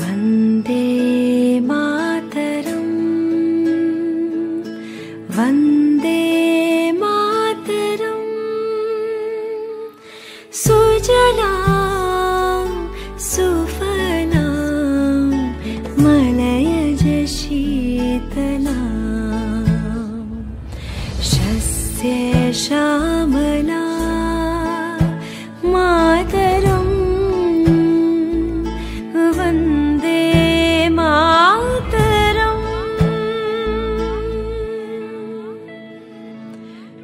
वन्दे मातरम्। वन्दे मातरम्। सुजला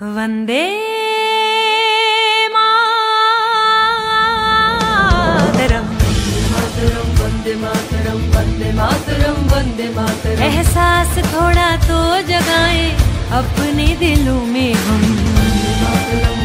वंदे मातरम् मातरम वंदे मातरम। वंदे मातरम वंदे मातरम एहसास थोड़ा तो जगाए अपने दिलों में हम। वंदे मातरम